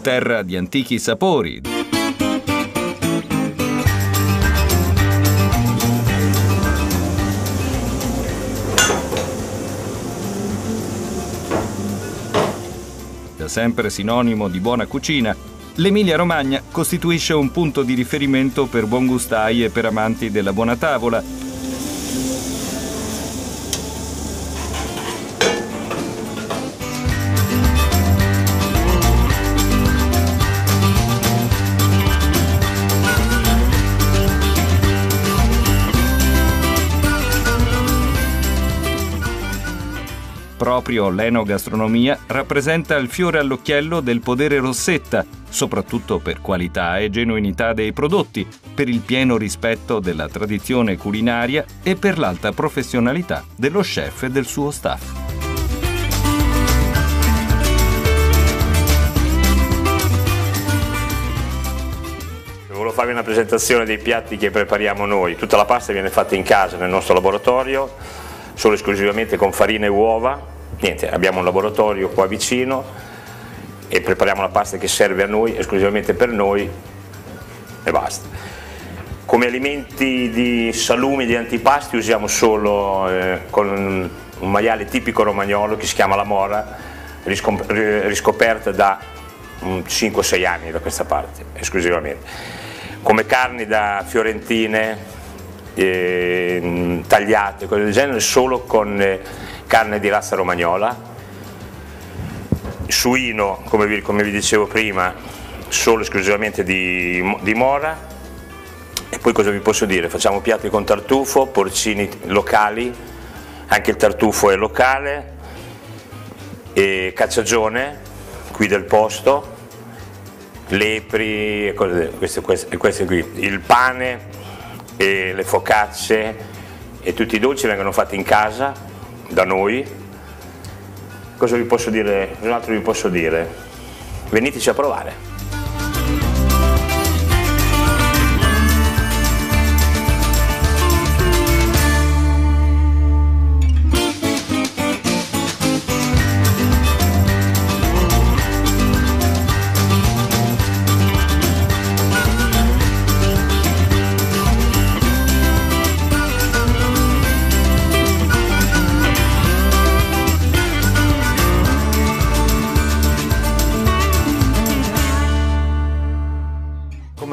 terra di antichi sapori. Da sempre sinonimo di buona cucina, l'Emilia-Romagna costituisce un punto di riferimento per buongustai e per amanti della buona tavola, Proprio l'enogastronomia rappresenta il fiore all'occhiello del podere Rossetta, soprattutto per qualità e genuinità dei prodotti, per il pieno rispetto della tradizione culinaria e per l'alta professionalità dello chef e del suo staff. Volevo farvi una presentazione dei piatti che prepariamo noi. Tutta la pasta viene fatta in casa nel nostro laboratorio solo esclusivamente con farina e uova, niente, abbiamo un laboratorio qua vicino e prepariamo la pasta che serve a noi, esclusivamente per noi e basta. Come alimenti di salumi, di antipasti usiamo solo eh, con un maiale tipico romagnolo che si chiama la mora, riscoperta da 5-6 anni da questa parte, esclusivamente. Come carni da fiorentine, eh, tagliate, cose del genere, solo con eh, carne di razza romagnola, suino, come vi, come vi dicevo prima, solo esclusivamente di, di mora, e poi cosa vi posso dire? Facciamo piatti con tartufo, porcini locali, anche il tartufo è locale, e cacciagione qui del posto, lepri, queste, queste, queste qui, il pane e le focacce e tutti i dolci vengono fatti in casa da noi. Cosa vi posso dire? Cos'altro vi posso dire? Veniteci a provare.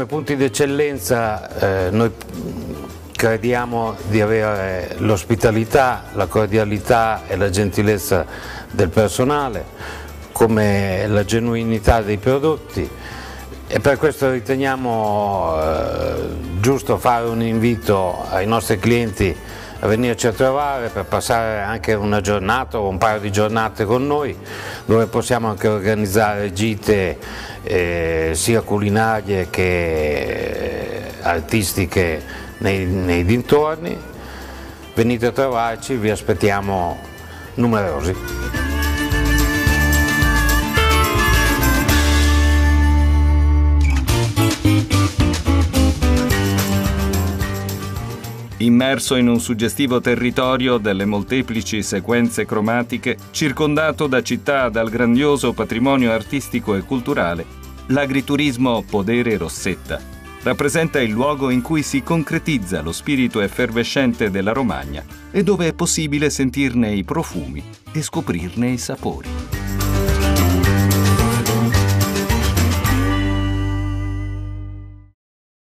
Punti d'eccellenza eh, noi crediamo di avere l'ospitalità, la cordialità e la gentilezza del personale, come la genuinità dei prodotti. E per questo riteniamo eh, giusto fare un invito ai nostri clienti a venirci a trovare per passare anche una giornata o un paio di giornate con noi dove possiamo anche organizzare gite eh, sia culinarie che artistiche nei, nei dintorni. Venite a trovarci, vi aspettiamo numerosi. Immerso in un suggestivo territorio delle molteplici sequenze cromatiche, circondato da città dal grandioso patrimonio artistico e culturale, l'agriturismo Podere Rossetta rappresenta il luogo in cui si concretizza lo spirito effervescente della Romagna e dove è possibile sentirne i profumi e scoprirne i sapori.